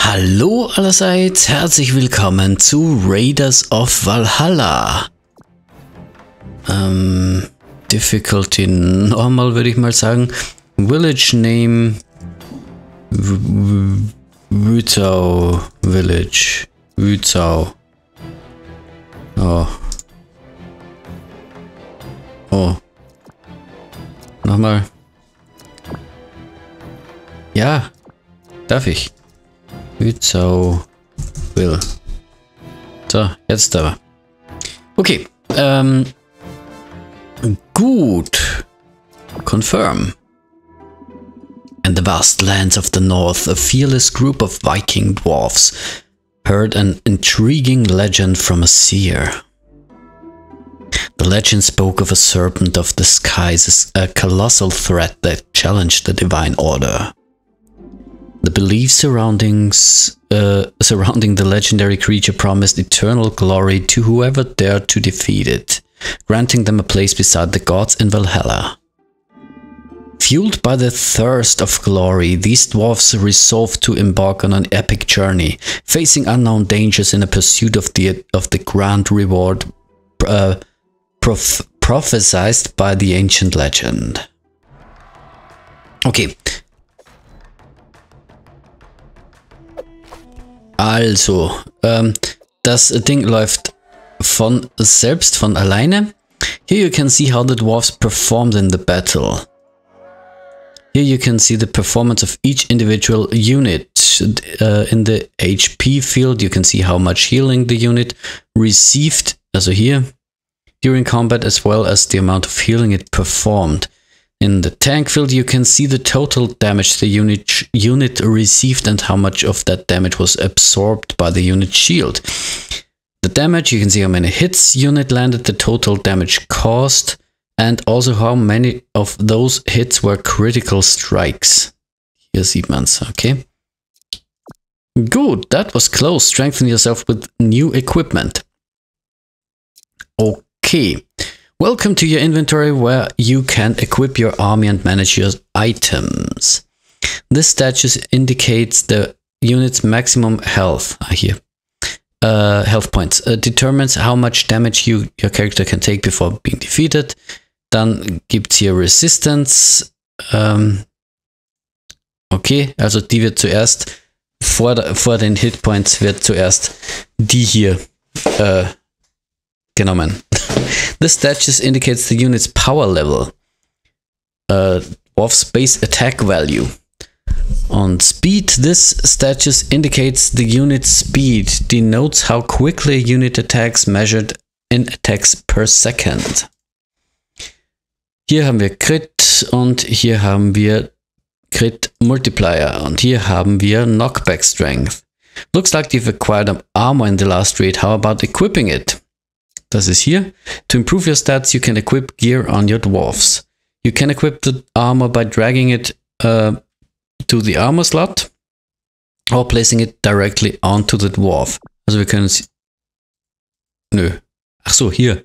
Hallo allerseits, herzlich willkommen zu Raiders of Valhalla. Ähm, Difficulty normal würde ich mal sagen. Village Name Wüzau Village. Wüzau. Oh. Oh. Nochmal. Ja. Darf ich? So, will. So, jetzt aber. Okay. Ähm. Gut. Confirm. In the vast lands of the north, a fearless group of Viking dwarfs heard an intriguing legend from a seer. The legend spoke of a serpent of the skies, as a colossal threat that challenged the divine order. The belief surroundings, uh, surrounding the legendary creature promised eternal glory to whoever dared to defeat it, granting them a place beside the gods in Valhalla. Fueled by the thirst of glory, these dwarfs resolved to embark on an epic journey, facing unknown dangers in a pursuit of the of the grand reward uh, prof prophesied by the ancient legend. Okay, Also, ähm, das Ding läuft von selbst, von alleine. Here you can see how the dwarfs performed in the battle. Here you can see the performance of each individual unit. Uh, in the HP field, you can see how much healing the unit received, also here, during combat, as well as the amount of healing it performed. In the tank field, you can see the total damage the unit, unit received and how much of that damage was absorbed by the unit shield. The damage, you can see how many hits unit landed, the total damage caused, and also how many of those hits were critical strikes. Hier sieht man's, okay? Good, that was close. Strengthen yourself with new equipment. Okay. Welcome to your inventory where you can equip your army and manage your items. This status indicates the unit's maximum health. Ah, here. Uh, health points. Uh, determines how much damage you your character can take before being defeated. Dann gibt's hier Resistance. Ähm, okay, also die wird zuerst, vor, vor den Hitpoints wird zuerst die hier äh, genommen. This status indicates the unit's power level uh, of space attack value. On speed, this status indicates the unit's speed, denotes how quickly a unit attacks measured in attacks per second. Hier haben wir Crit und hier haben wir Crit Multiplier und hier haben wir Knockback Strength. Looks like you've acquired armor in the last raid. How about equipping it? Das ist hier. To improve your stats, you can equip gear on your dwarfs. You can equip the armor by dragging it uh, to the armor slot or placing it directly onto the dwarf. Also wir können es... Nö. Ach so, hier.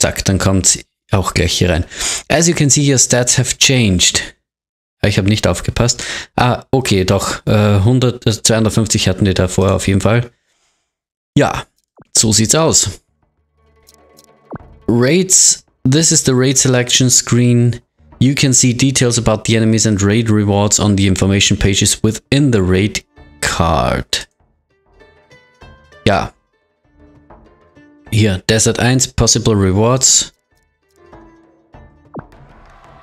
Zack, dann kommt es auch gleich hier rein. As you can see, your stats have changed. Ich habe nicht aufgepasst. Ah, okay, doch. Äh, 100, 250 hatten wir davor auf jeden Fall. Ja, so sieht's aus. Raids. This is the raid selection screen. You can see details about the enemies and raid rewards on the information pages within the raid card. Ja. Hier, Desert 1, Possible Rewards.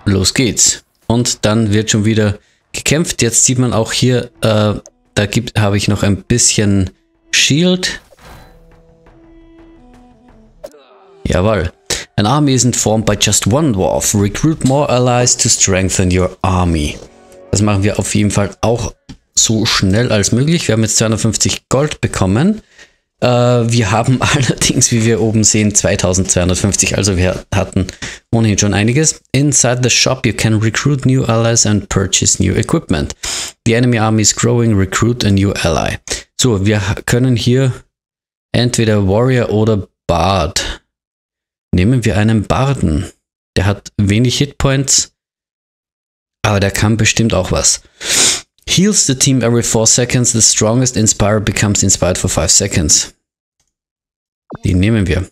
Los geht's. Und dann wird schon wieder gekämpft. Jetzt sieht man auch hier, äh, da habe ich noch ein bisschen Shield. Jawohl. An army isn't formed by just one dwarf. Recruit more allies to strengthen your army. Das machen wir auf jeden Fall auch so schnell als möglich. Wir haben jetzt 250 Gold bekommen. Äh, wir haben allerdings, wie wir oben sehen, 2250. Also wir hatten ohnehin schon einiges. Inside the shop you can recruit new allies and purchase new equipment. The enemy army is growing. Recruit a new ally. So, wir können hier entweder Warrior oder Bard Nehmen wir einen Barden. Der hat wenig Hitpoints, Aber der kann bestimmt auch was. Heals the team every 4 seconds. The strongest Inspire becomes inspired for 5 seconds. Die nehmen wir.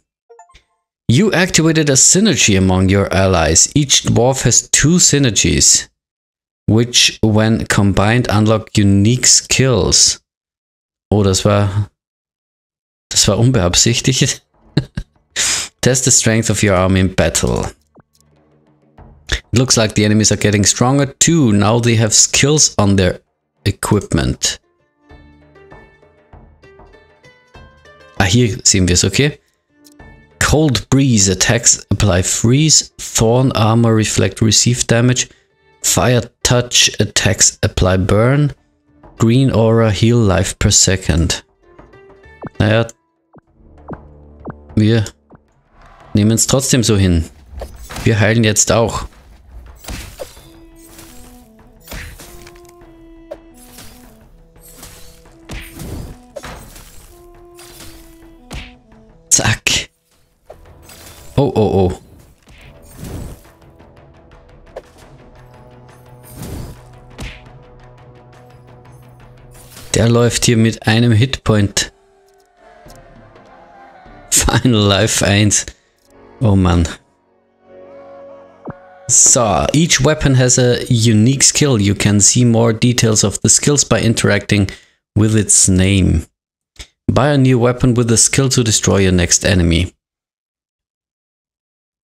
You activated a synergy among your allies. Each dwarf has two synergies, which when combined unlock unique skills. Oh, das war... Das war unbeabsichtigt. Test the strength of your army in battle. It looks like the enemies are getting stronger too. Now they have skills on their equipment. Ah, hier sehen wir es, okay? Cold Breeze attacks apply freeze, Thorn Armor reflect receive damage, Fire Touch attacks apply burn, Green Aura heal life per second. Naja, wir nehmen es trotzdem so hin. Wir heilen jetzt auch. Zack. Oh, oh, oh. Der läuft hier mit einem Hitpoint. Final Life 1. Oh man. So, each weapon has a unique skill. You can see more details of the skills by interacting with its name. Buy a new weapon with the skill to destroy your next enemy.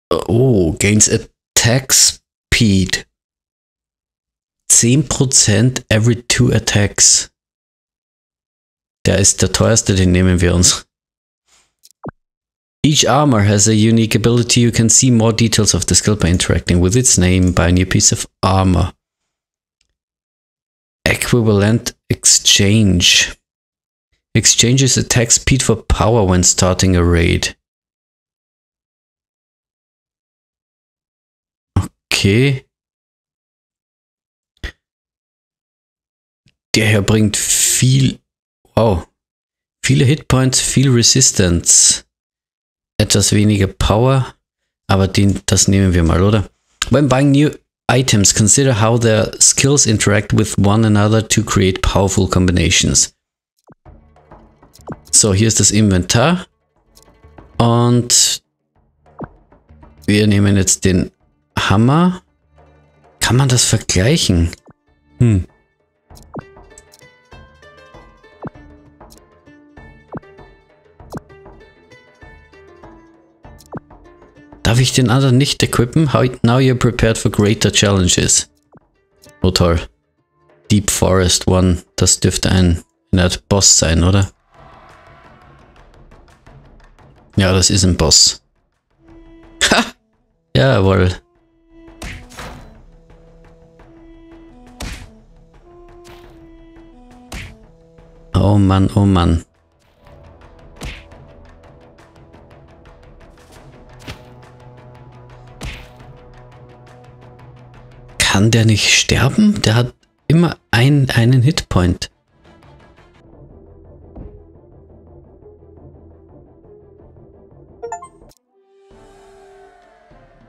Oh, gains attack speed. 10% every two attacks. Der ist der teuerste, den nehmen wir uns. Each armor has a unique ability. You can see more details of the skill by interacting with its name. by a new piece of armor. Equivalent exchange. Exchanges attack speed for power when starting a raid. Okay. Der hier bringt viel... Wow. Viele Hitpoints, viel Resistance. Etwas weniger Power, aber den, das nehmen wir mal, oder? When buying new items, consider how their skills interact with one another to create powerful combinations. So, hier ist das Inventar. Und wir nehmen jetzt den Hammer. Kann man das vergleichen? Hm. Darf ich den anderen nicht equippen? Now you're prepared for greater challenges. Oh toll. Deep Forest One. Das dürfte ein, Art Boss sein, oder? Ja, das ist ein Boss. Ha! Jawohl. Oh Mann, oh Mann. Kann der nicht sterben? Der hat immer ein, einen Hitpoint.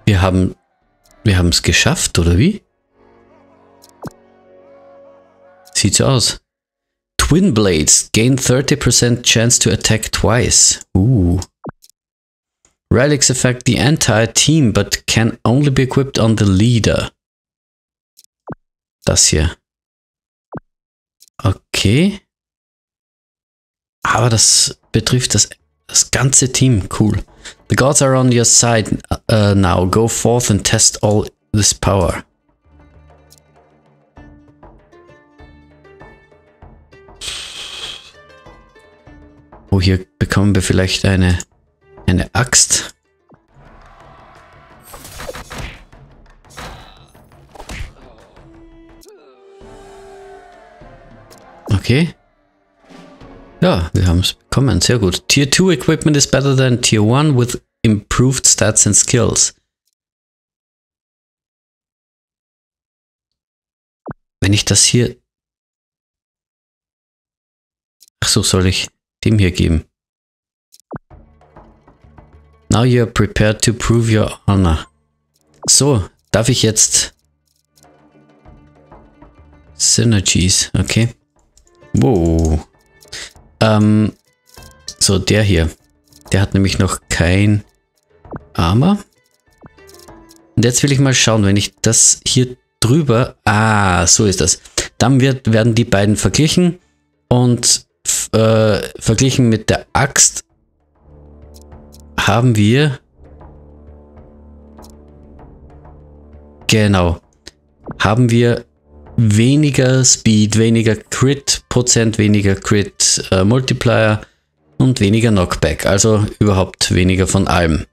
Wir haben wir haben es geschafft, oder wie? Sieht so aus. Twin Blades gain 30% chance to attack twice. Uh. Relics affect the entire team, but can only be equipped on the leader. Das hier. Okay. Aber das betrifft das, das ganze Team. Cool. The gods are on your side uh, now. Go forth and test all this power. Oh, hier bekommen wir vielleicht eine, eine Axt. Okay. Ja, wir haben es bekommen. Sehr gut. Tier 2 Equipment is better than Tier 1 with improved stats and skills. Wenn ich das hier... Ach so, soll ich dem hier geben. Now you're prepared to prove your honor. So, darf ich jetzt Synergies, okay. Wow. Ähm, so, der hier. Der hat nämlich noch kein Armor. Und jetzt will ich mal schauen, wenn ich das hier drüber... Ah, so ist das. Dann wird, werden die beiden verglichen und äh, verglichen mit der Axt haben wir... Genau. Haben wir weniger Speed, weniger Crit, Prozent weniger Crit äh, Multiplier und weniger Knockback. Also überhaupt weniger von allem.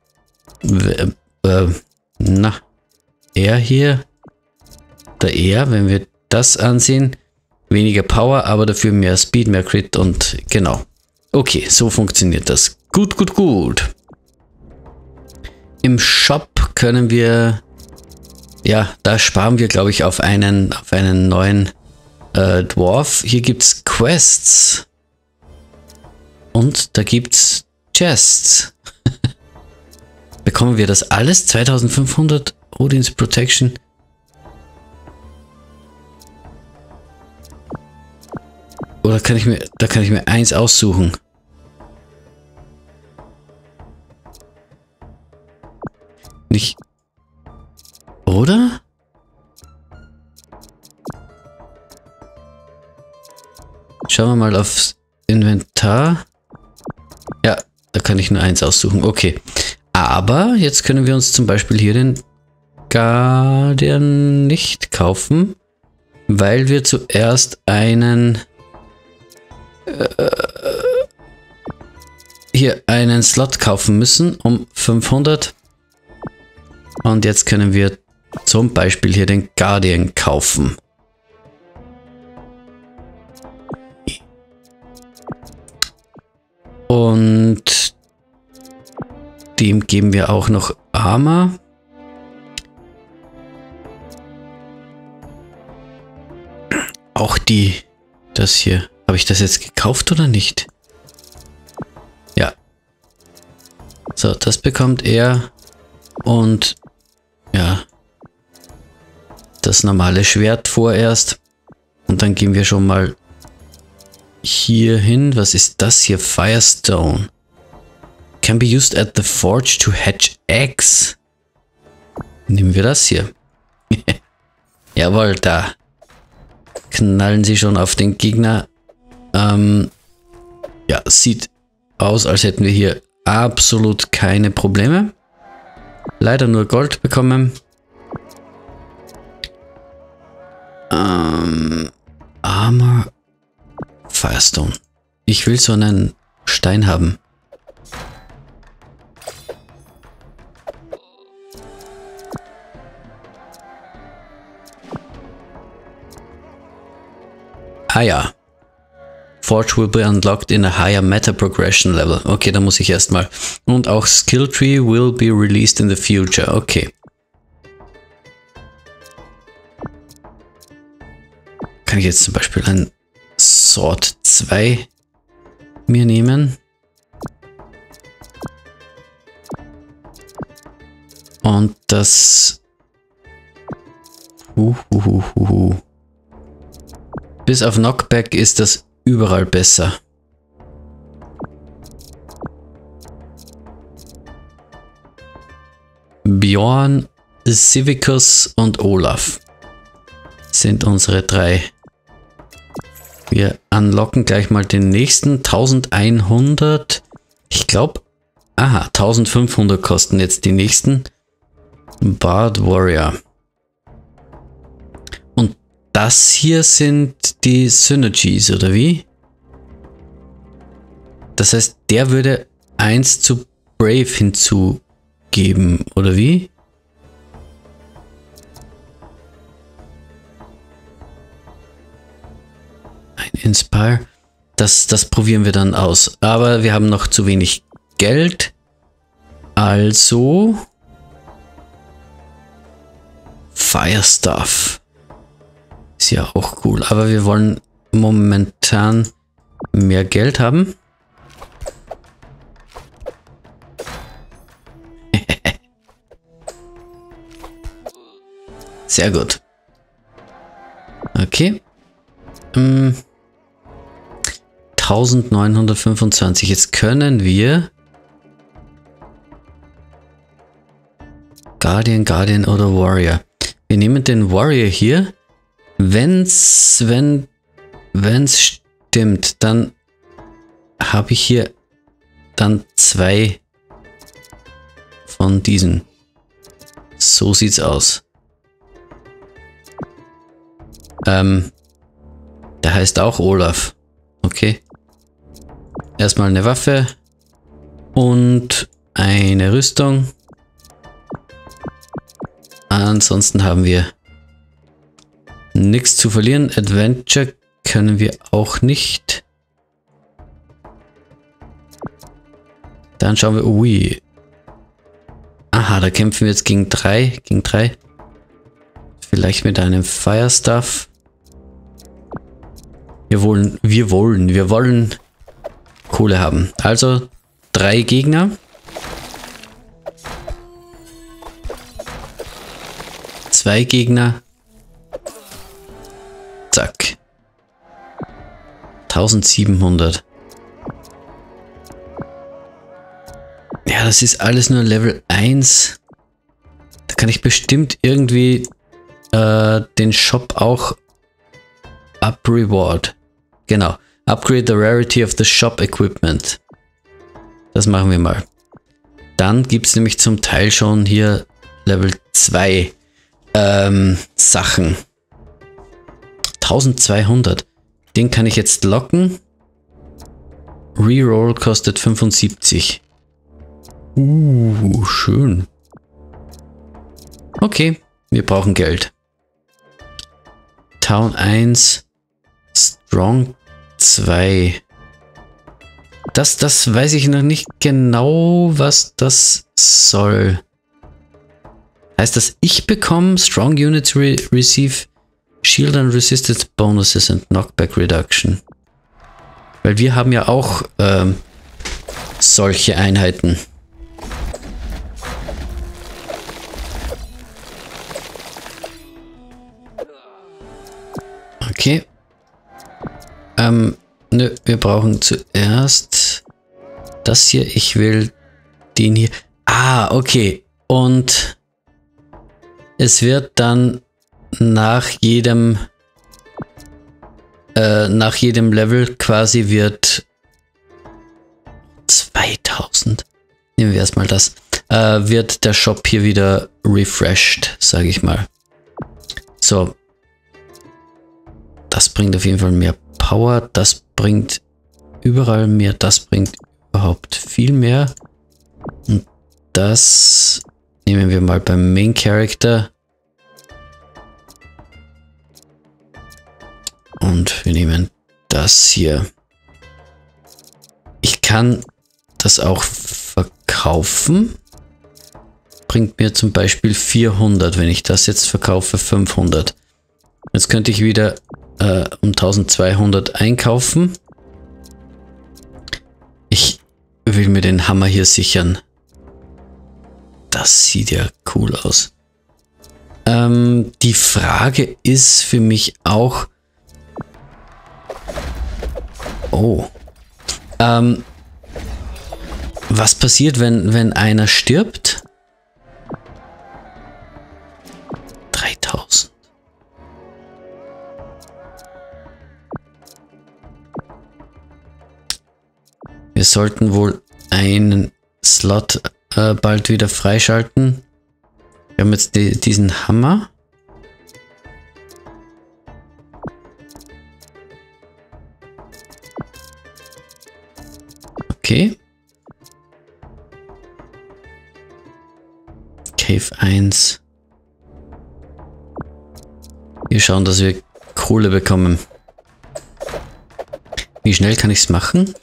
W äh, na, er hier, der er, wenn wir das ansehen, weniger Power, aber dafür mehr Speed, mehr Crit und genau. Okay, so funktioniert das. Gut, gut, gut. Im Shop können wir ja, da sparen wir, glaube ich, auf einen, auf einen neuen äh, Dwarf. Hier gibt es Quests. Und da gibt es Chests. Bekommen wir das alles? 2500 Odins Protection. Oder kann ich mir, da kann ich mir eins aussuchen. Nicht, oder? Schauen wir mal aufs Inventar. Ja, da kann ich nur eins aussuchen. Okay. Aber jetzt können wir uns zum Beispiel hier den Guardian nicht kaufen, weil wir zuerst einen äh, hier einen Slot kaufen müssen um 500 und jetzt können wir zum Beispiel hier den Guardian kaufen. Und dem geben wir auch noch Armor. Auch die, das hier. Habe ich das jetzt gekauft oder nicht? Ja. So, das bekommt er. Und ja, das normale Schwert vorerst. Und dann gehen wir schon mal hier hin. Was ist das hier? Firestone. Can be used at the forge to hatch eggs. Nehmen wir das hier. Jawohl, da. Knallen sie schon auf den Gegner. Ähm, ja, sieht aus, als hätten wir hier absolut keine Probleme. Leider nur Gold bekommen. Ähm, Armor. Firestone. Ich will so einen Stein haben. Ah ja. Forge will be unlocked in a higher meta progression level. Okay, da muss ich erstmal. Und auch Skill Tree will be released in the future. Okay. Kann ich jetzt zum Beispiel ein Sword 2 mir nehmen. Und das... Uhuhuhu. Bis auf Knockback ist das überall besser. Bjorn, Civicus und Olaf sind unsere drei wir unlocken gleich mal den nächsten. 1100. Ich glaube, aha, 1500 kosten jetzt die nächsten. Bard Warrior. Und das hier sind die Synergies, oder wie? Das heißt, der würde eins zu Brave hinzugeben, oder wie? Inspire. Das, das probieren wir dann aus. Aber wir haben noch zu wenig Geld. Also... Fire Stuff. Ist ja auch cool. Aber wir wollen momentan mehr Geld haben. Sehr gut. Okay. Ähm, 1925. Jetzt können wir Guardian, Guardian oder Warrior. Wir nehmen den Warrior hier. Wenn's, wenn, wenn's stimmt, dann habe ich hier dann zwei von diesen. So sieht's aus. Ähm, der heißt auch Olaf. Okay. Erstmal eine Waffe und eine Rüstung. Ansonsten haben wir nichts zu verlieren. Adventure können wir auch nicht. Dann schauen wir, ui. Aha, da kämpfen wir jetzt gegen drei, gegen drei. Vielleicht mit einem Fire Stuff. Wir wollen, wir wollen, wir wollen Kohle haben. Also drei Gegner. Zwei Gegner. Zack. 1700. Ja, das ist alles nur Level 1. Da kann ich bestimmt irgendwie äh, den Shop auch up reward. Genau. Upgrade the rarity of the shop equipment. Das machen wir mal. Dann gibt es nämlich zum Teil schon hier Level 2 ähm, Sachen. 1200. Den kann ich jetzt locken. Reroll kostet 75. Uh, schön. Okay, wir brauchen Geld. Town 1, Strong 2. Das, das weiß ich noch nicht genau, was das soll. Heißt das, ich bekomme Strong Units re receive Shield and Resistance Bonuses and Knockback Reduction. Weil wir haben ja auch ähm, solche Einheiten. Okay. Ähm, nö, wir brauchen zuerst das hier. Ich will den hier. Ah, okay. Und es wird dann nach jedem äh, nach jedem Level quasi wird 2000 nehmen wir erstmal das äh, wird der Shop hier wieder refreshed, sage ich mal. So, das bringt auf jeden Fall mehr Power. Das bringt überall mehr. Das bringt überhaupt viel mehr. Und das nehmen wir mal beim Main Character. Und wir nehmen das hier. Ich kann das auch verkaufen. Bringt mir zum Beispiel 400. Wenn ich das jetzt verkaufe, 500. Jetzt könnte ich wieder äh, um 1200 einkaufen. Ich will mir den Hammer hier sichern. Das sieht ja cool aus. Ähm, die Frage ist für mich auch... Oh. Ähm, was passiert, wenn, wenn einer stirbt? 3000. Wir sollten wohl einen Slot äh, bald wieder freischalten. Wir haben jetzt die, diesen Hammer. Okay. Cave 1. Wir schauen, dass wir Kohle bekommen. Wie schnell kann ich es machen?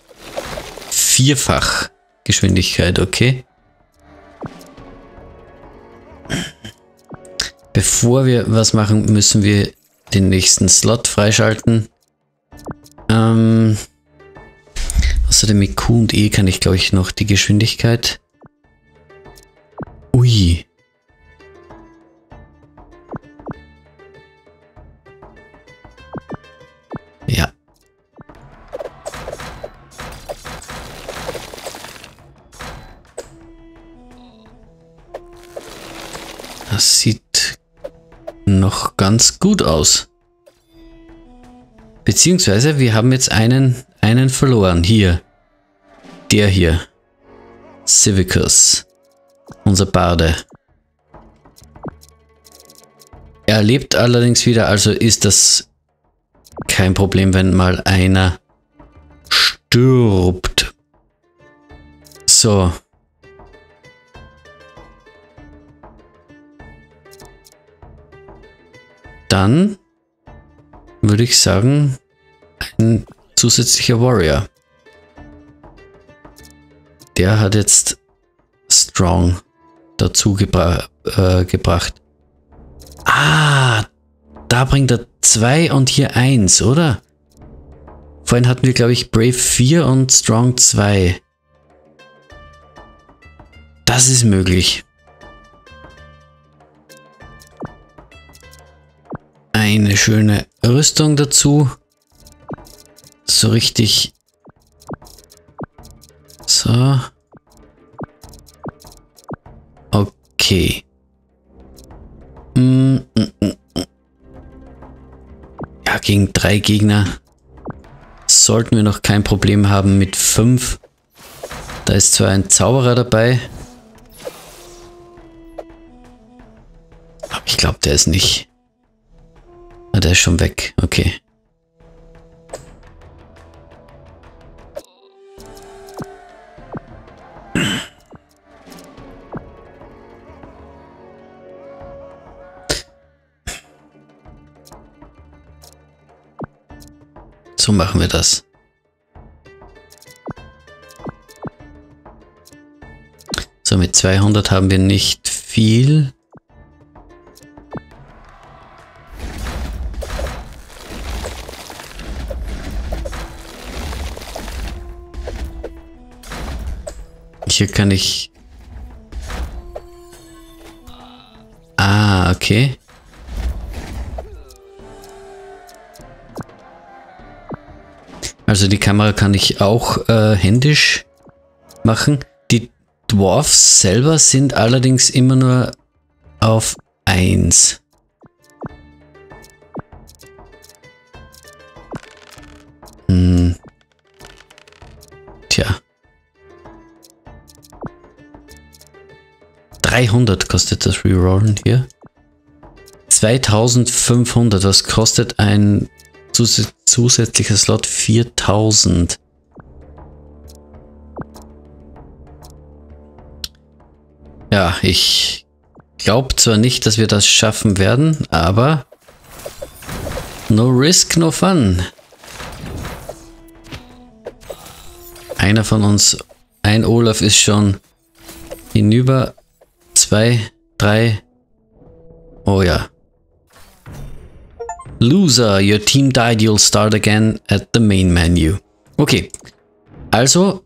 Vierfach Geschwindigkeit, okay. Bevor wir was machen, müssen wir den nächsten Slot freischalten. Ähm, außerdem mit Q und E kann ich, glaube ich, noch die Geschwindigkeit. Ui. Noch ganz gut aus. Beziehungsweise wir haben jetzt einen, einen verloren. Hier. Der hier. Civicus. Unser Barde. Er lebt allerdings wieder, also ist das kein Problem, wenn mal einer stirbt. So. Dann würde ich sagen, ein zusätzlicher Warrior. Der hat jetzt Strong dazu gebra äh, gebracht. Ah, da bringt er 2 und hier 1, oder? Vorhin hatten wir, glaube ich, Brave 4 und Strong 2. Das ist möglich. Eine schöne Rüstung dazu. So richtig. So. Okay. Mm, mm, mm, ja, gegen drei Gegner sollten wir noch kein Problem haben mit fünf. Da ist zwar ein Zauberer dabei. Aber ich glaube, der ist nicht. Ah, der ist schon weg. Okay. So machen wir das. So, mit 200 haben wir nicht viel. Hier kann ich... Ah, okay. Also die Kamera kann ich auch äh, händisch machen. Die Dwarfs selber sind allerdings immer nur auf 1. 300 kostet das Rerollen hier. 2500, was kostet ein zusätzlicher Slot 4000. Ja, ich glaube zwar nicht, dass wir das schaffen werden, aber no risk, no fun. Einer von uns, ein Olaf ist schon hinüber. Zwei, drei. Oh ja. Loser, your team died, you'll start again at the main menu. Okay, also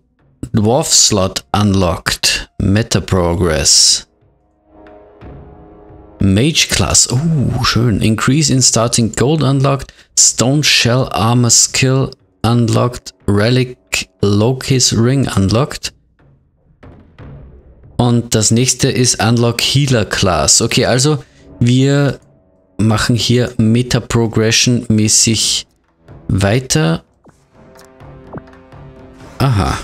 Dwarf Slot unlocked, Meta Progress. Mage Class, oh schön, Increase in Starting Gold unlocked, Stone Shell Armor Skill unlocked, Relic Loki's Ring unlocked. Und das nächste ist Unlock Healer Class. Okay, also wir machen hier Meta-Progression mäßig weiter. Aha.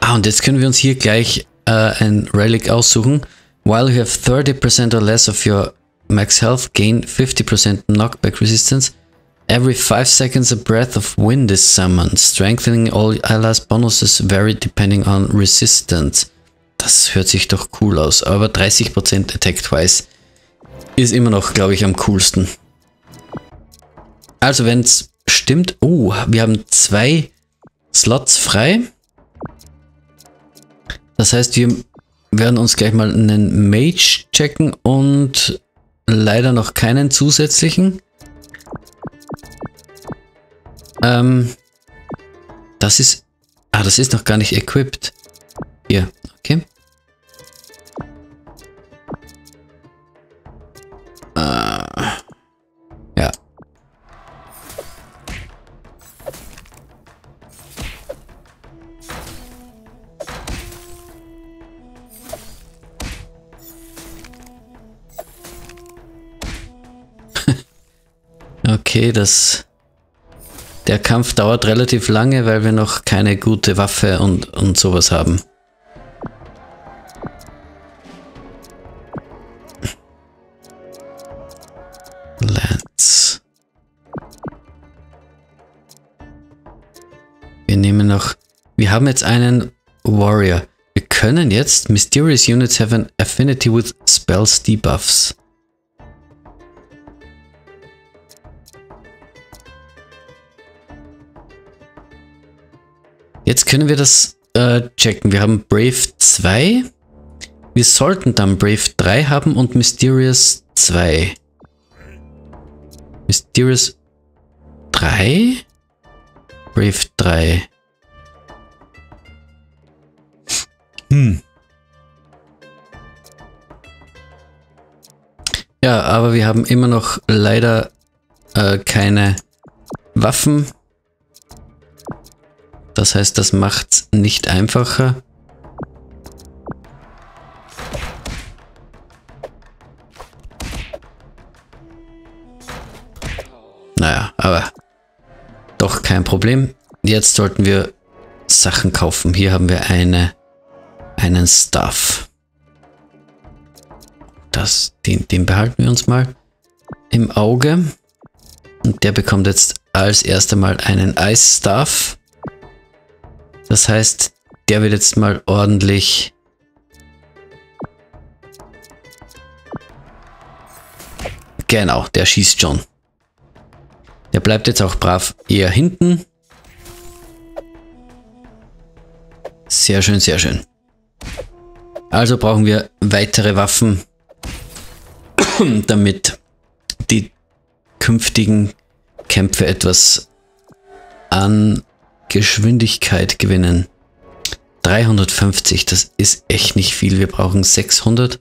Ah, und jetzt können wir uns hier gleich äh, ein Relic aussuchen. While you have 30% or less of your max health, gain 50% knockback resistance. Every 5 seconds a breath of wind is summoned. Strengthening all allies bonuses vary depending on resistance. Das hört sich doch cool aus, aber 30% Attack Twice ist immer noch, glaube ich, am coolsten. Also wenn es stimmt, oh, wir haben zwei Slots frei. Das heißt, wir werden uns gleich mal einen Mage checken und leider noch keinen zusätzlichen. Ähm, das ist... Ah, das ist noch gar nicht equipped. Hier, okay. Äh, Okay, das... Der Kampf dauert relativ lange, weil wir noch keine gute Waffe und, und sowas haben. Lance. Wir nehmen noch... Wir haben jetzt einen Warrior. Wir können jetzt... Mysterious units have an affinity with spells debuffs. Jetzt können wir das äh, checken. Wir haben Brave 2. Wir sollten dann Brave 3 haben und Mysterious 2. Mysterious 3? Brave 3. Hm. Ja, aber wir haben immer noch leider äh, keine Waffen das heißt, das macht's nicht einfacher. Naja, aber doch kein Problem. Jetzt sollten wir Sachen kaufen. Hier haben wir eine, einen Stuff. Das, den, den behalten wir uns mal im Auge. Und der bekommt jetzt als erster Mal einen Ice Stuff. Das heißt, der wird jetzt mal ordentlich... Genau, der schießt schon. Der bleibt jetzt auch brav eher hinten. Sehr schön, sehr schön. Also brauchen wir weitere Waffen, damit die künftigen Kämpfe etwas an Geschwindigkeit gewinnen. 350, das ist echt nicht viel. Wir brauchen 600.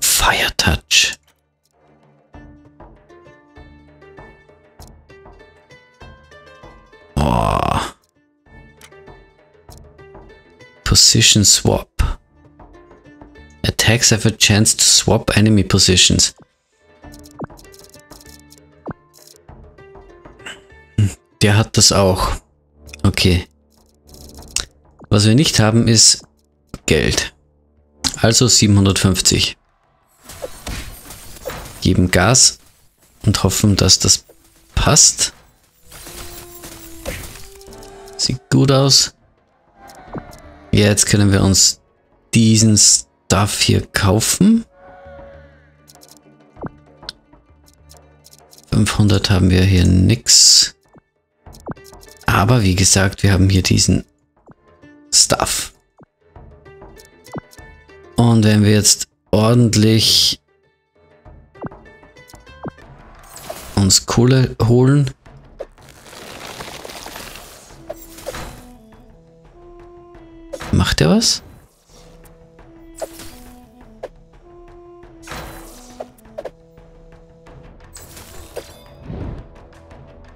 Fire Touch. Oh. Position Swap. Attacks have a chance to swap enemy positions. Hm, der hat das auch. Okay. Was wir nicht haben, ist Geld. Also 750. Geben Gas und hoffen, dass das passt. Sieht gut aus. Ja, jetzt können wir uns diesen Stuff hier kaufen. 500 haben wir hier nix. Aber wie gesagt, wir haben hier diesen Stuff. Und wenn wir jetzt ordentlich uns Kohle holen, macht er was?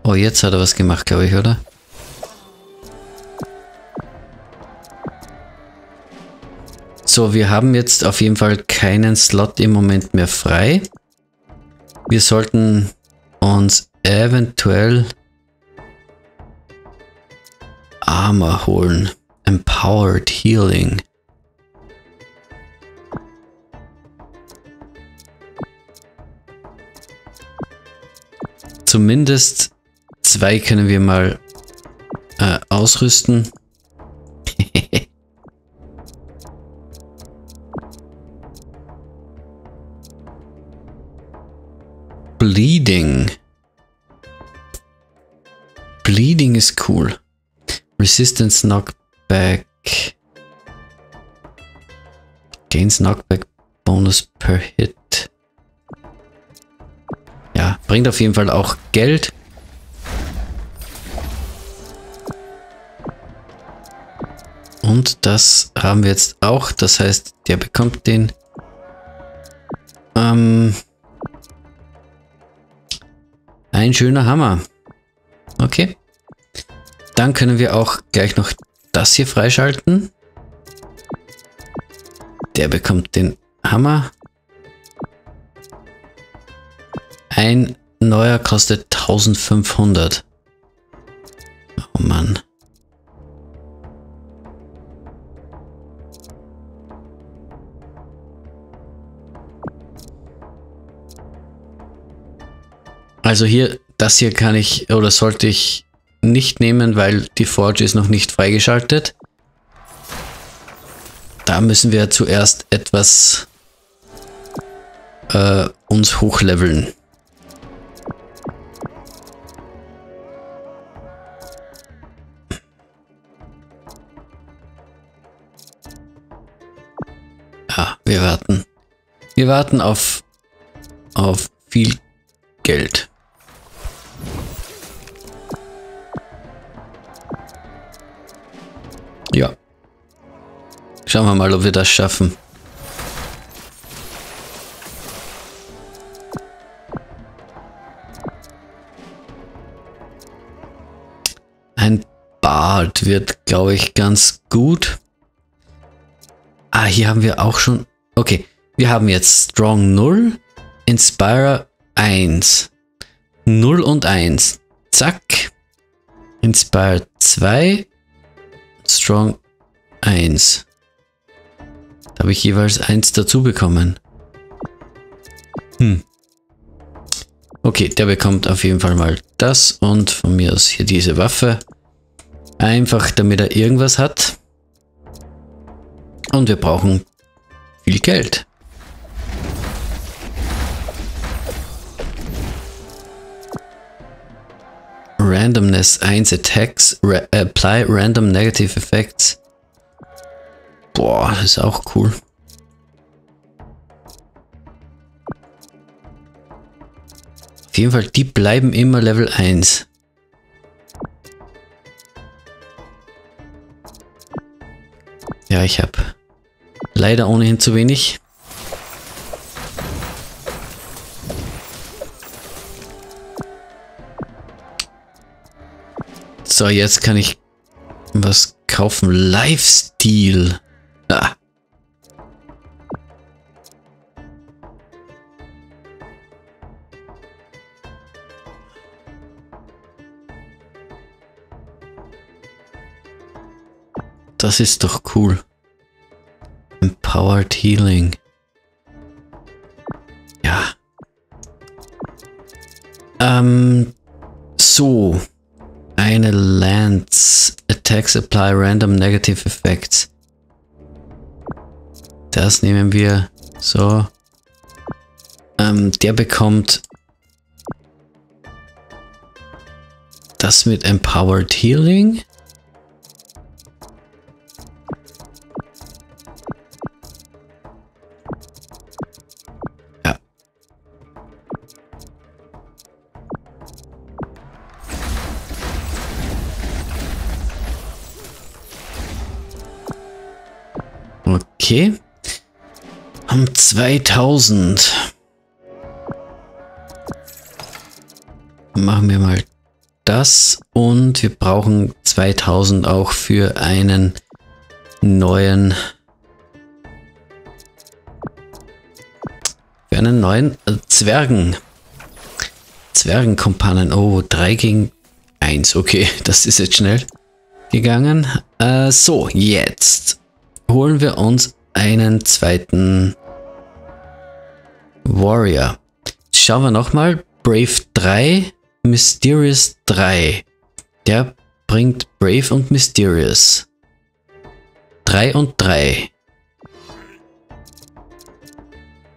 Oh, jetzt hat er was gemacht, glaube ich, oder? So, wir haben jetzt auf jeden Fall keinen Slot im Moment mehr frei. Wir sollten uns eventuell Armor holen. Empowered Healing. Zumindest zwei können wir mal äh, ausrüsten. Bleeding. Bleeding is cool. Resistance knockback. Gains knockback bonus per hit. Ja, bringt auf jeden Fall auch Geld. Und das haben wir jetzt auch. Das heißt, der bekommt den. Ähm, ein schöner Hammer. Okay. Dann können wir auch gleich noch das hier freischalten. Der bekommt den Hammer. Ein neuer kostet 1500. Oh Mann. Also hier, das hier kann ich oder sollte ich nicht nehmen, weil die Forge ist noch nicht freigeschaltet. Da müssen wir zuerst etwas äh, uns hochleveln. Ah, wir warten. Wir warten auf, auf viel Geld. Schauen wir mal, ob wir das schaffen. Ein Bart wird, glaube ich, ganz gut. Ah, hier haben wir auch schon... Okay, wir haben jetzt Strong 0, Inspire 1. 0 und 1. Zack. Inspire 2, Strong 1. Habe ich jeweils 1 dazu bekommen. Hm. Okay, der bekommt auf jeden Fall mal das und von mir aus hier diese Waffe. Einfach damit er irgendwas hat. Und wir brauchen viel Geld. Randomness 1 Attacks ra Apply Random Negative Effects. Boah, das ist auch cool. Auf jeden Fall, die bleiben immer Level 1. Ja, ich habe leider ohnehin zu wenig. So, jetzt kann ich was kaufen. Lifestyle. Ah. Das ist doch cool. Empowered Healing. Ja. Ähm, so eine Lance. Attacks apply random negative effects. Das nehmen wir so. Ähm, der bekommt das mit Empowered Healing. 2000. Machen wir mal das und wir brauchen 2000 auch für einen neuen für einen neuen äh, Zwergen Zwergenkompanen. Oh, 3 gegen 1. Okay, das ist jetzt schnell gegangen. Äh, so, jetzt holen wir uns einen zweiten Warrior. Schauen wir nochmal. Brave 3, Mysterious 3. Der bringt Brave und Mysterious. 3 und 3.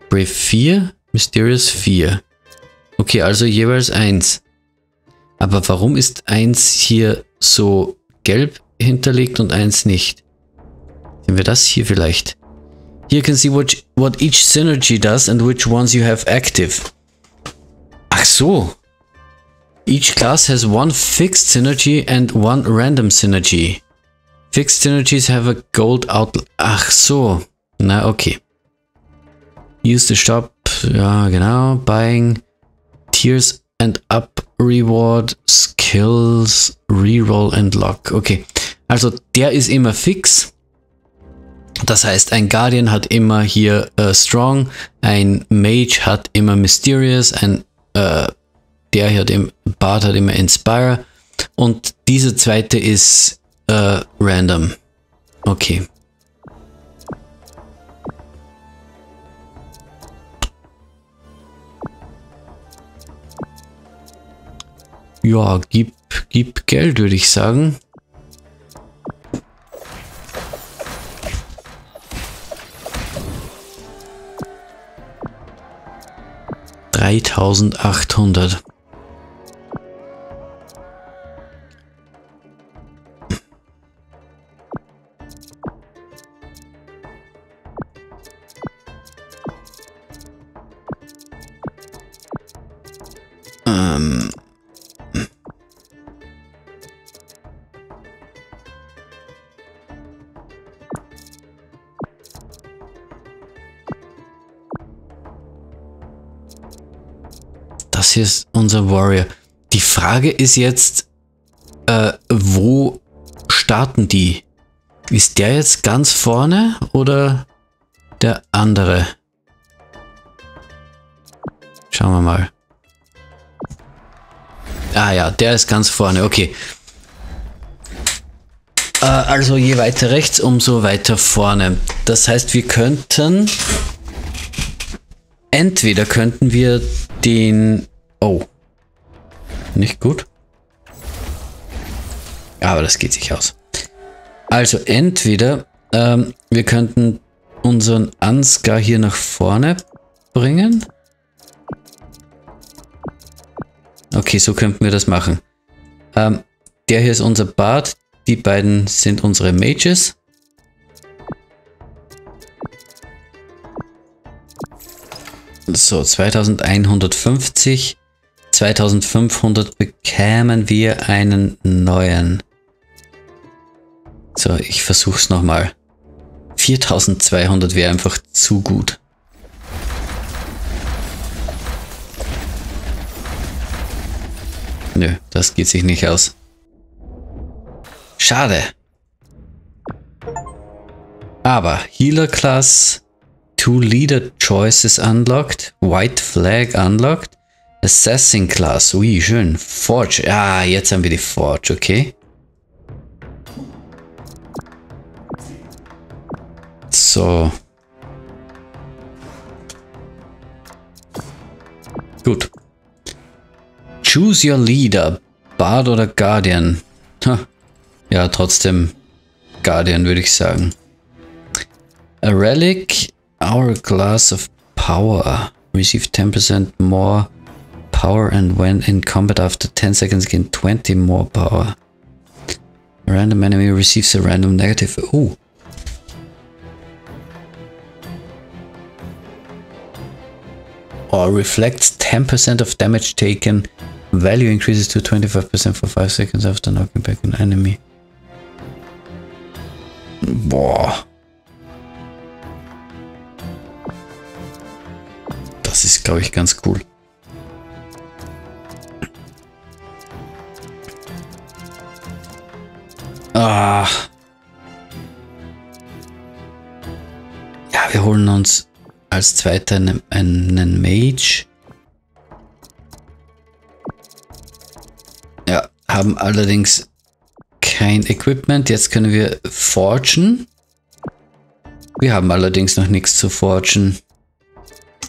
Brave 4, Mysterious 4. Okay, also jeweils 1. Aber warum ist 1 hier so gelb hinterlegt und 1 nicht? Sehen wir das hier vielleicht? Here you can see what, what each synergy does and which ones you have active. Ach so. Each class has one fixed synergy and one random synergy. Fixed synergies have a gold outlet. Ach so. Na, okay. Use the shop. Ja, genau. Buying. Tiers and up reward. Skills. Reroll and lock. Okay. Also der ist immer fix. Das heißt, ein Guardian hat immer hier äh, Strong, ein Mage hat immer Mysterious, ein äh, der hier, dem Bart hat immer Inspire. Und dieser zweite ist äh, random. Okay. Ja, gib, gib Geld, würde ich sagen. Dreitausendachthundert. Hier ist unser Warrior. Die Frage ist jetzt, äh, wo starten die? Ist der jetzt ganz vorne oder der andere? Schauen wir mal. Ah ja, der ist ganz vorne, okay. Äh, also je weiter rechts, umso weiter vorne. Das heißt, wir könnten... Entweder könnten wir den Oh. Nicht gut. Aber das geht sich aus. Also entweder ähm, wir könnten unseren Ansgar hier nach vorne bringen. Okay, so könnten wir das machen. Ähm, der hier ist unser Bart. Die beiden sind unsere Mages. So, 2150. 2500 bekämen wir einen neuen. So, ich versuch's nochmal. 4200 wäre einfach zu gut. Nö, das geht sich nicht aus. Schade. Aber Healer Class, Two Leader Choices unlocked, White Flag unlocked, Assassin Class, ui, schön. Forge, ah, jetzt haben wir die Forge, okay. So. Gut. Choose your leader. Bard oder Guardian? Ha. Ja, trotzdem Guardian würde ich sagen. A relic, hourglass of power. Receive 10% more power and when in combat after 10 seconds gain 20 more power. A random enemy receives a random negative. Ooh. Or reflects 10% of damage taken. Value increases to 25% for 5 seconds after knocking back an enemy. Boah. Das ist, glaube ich, ganz cool. Ah. Ja, wir holen uns als zweiter einen, einen Mage. Ja, haben allerdings kein Equipment. Jetzt können wir forgen. Wir haben allerdings noch nichts zu forgen.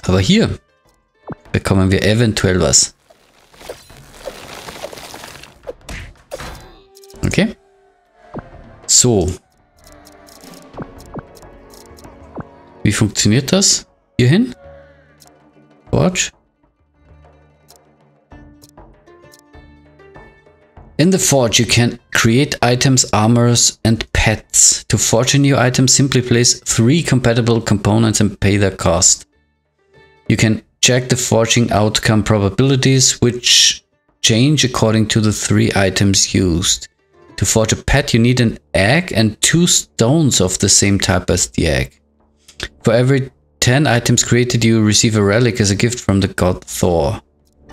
Aber hier bekommen wir eventuell was. Okay. So. Wie funktioniert das? Hierhin? Forge. In the forge, you can create items, armors, and pets. To forge a new item, simply place three compatible components and pay their cost. You can check the forging outcome probabilities, which change according to the three items used. To forge a pet, you need an egg and two stones of the same type as the egg. For every 10 items created, you receive a relic as a gift from the god Thor.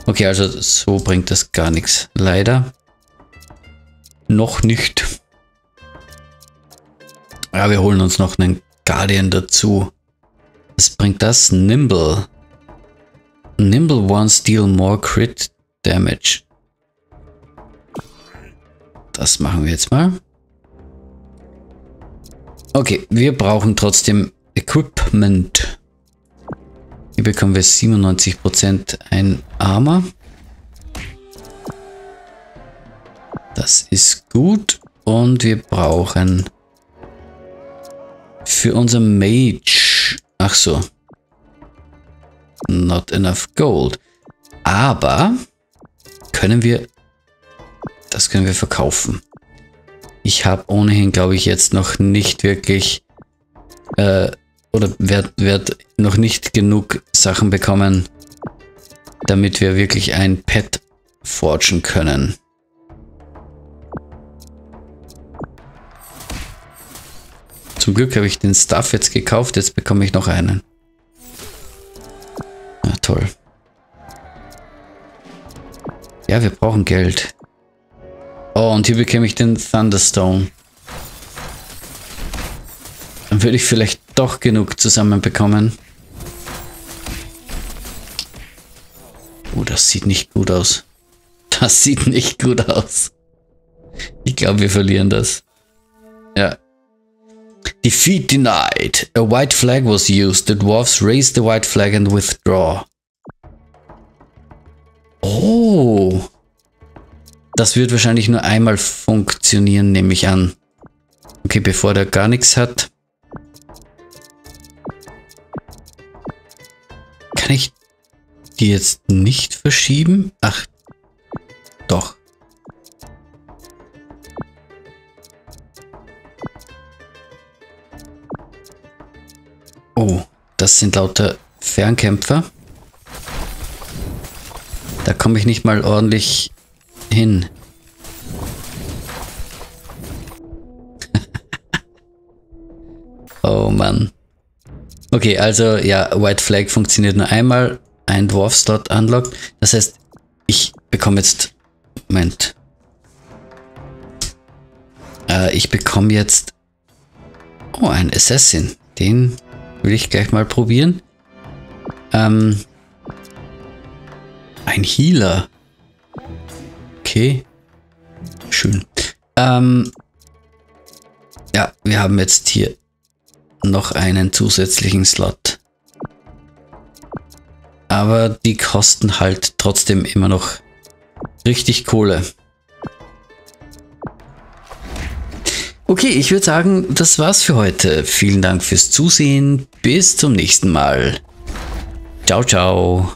Okay, also so bringt das gar nichts. Leider. Noch nicht. Ja, wir holen uns noch einen Guardian dazu. Was bringt das? Nimble. Nimble ones deal more crit Damage. Das machen wir jetzt mal. Okay, wir brauchen trotzdem Equipment. Hier bekommen wir 97% ein Armor. Das ist gut. Und wir brauchen für unser Mage. Ach so. Not enough gold. Aber können wir... Das können wir verkaufen. Ich habe ohnehin, glaube ich, jetzt noch nicht wirklich... Äh, oder werd, werd noch nicht genug Sachen bekommen, damit wir wirklich ein Pet forgen können. Zum Glück habe ich den Stuff jetzt gekauft, jetzt bekomme ich noch einen. Ja, toll. Ja, wir brauchen Geld. Oh, und hier bekäme ich den Thunderstone. Dann würde ich vielleicht doch genug zusammenbekommen. Oh, das sieht nicht gut aus. Das sieht nicht gut aus. Ich glaube, wir verlieren das. Ja, Defeat denied. A white flag was used. The dwarfs raise the white flag and withdraw. Oh. Das wird wahrscheinlich nur einmal funktionieren, nehme ich an. Okay, bevor der gar nichts hat. Kann ich die jetzt nicht verschieben? Ach, doch. Oh, das sind lauter Fernkämpfer. Da komme ich nicht mal ordentlich hin. oh Mann. Okay, also ja, White Flag funktioniert nur einmal. Ein Dwarf Slot unlocked. Das heißt, ich bekomme jetzt... Moment. Äh, ich bekomme jetzt... Oh, ein Assassin. Den Will ich gleich mal probieren. Ähm, ein Healer. Okay. Schön. Ähm, ja, wir haben jetzt hier noch einen zusätzlichen Slot. Aber die kosten halt trotzdem immer noch richtig Kohle. Okay, ich würde sagen, das war's für heute. Vielen Dank fürs Zusehen. Bis zum nächsten Mal. Ciao, ciao.